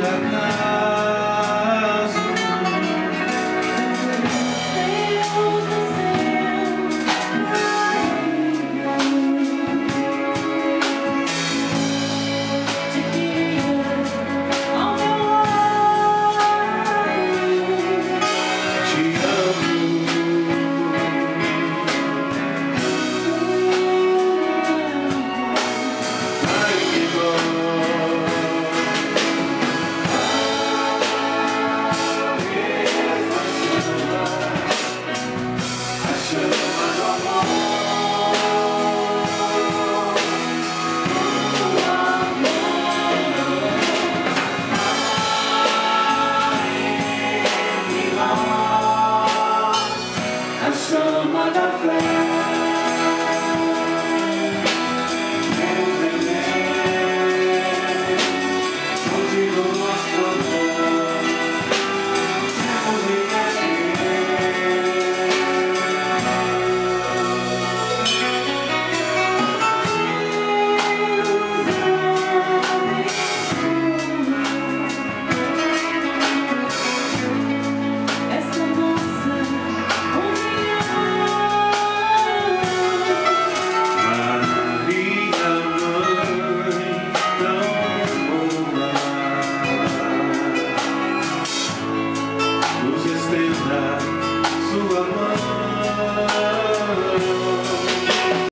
la